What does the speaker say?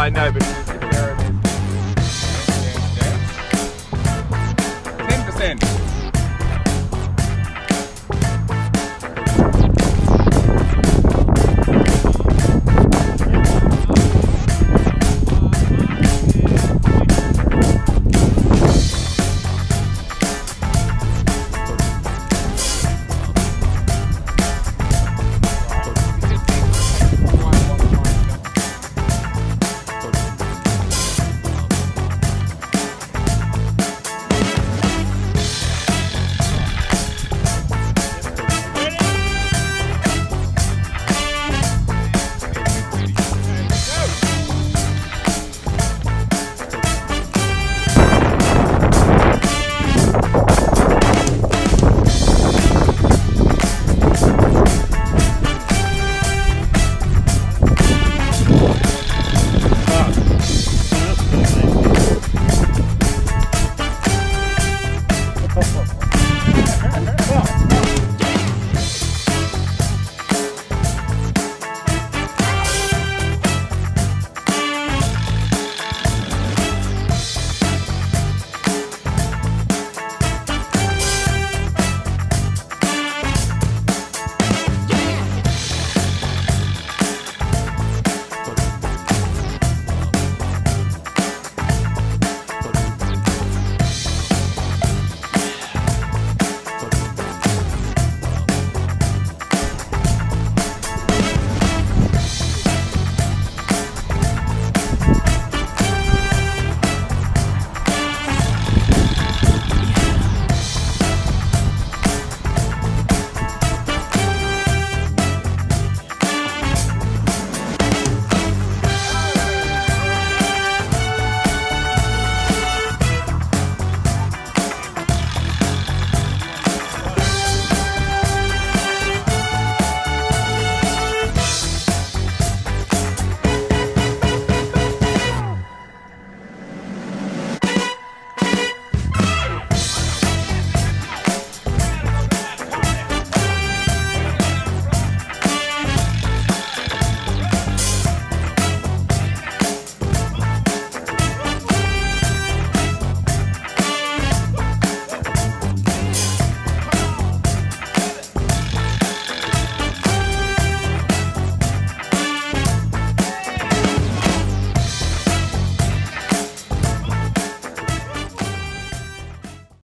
I know, but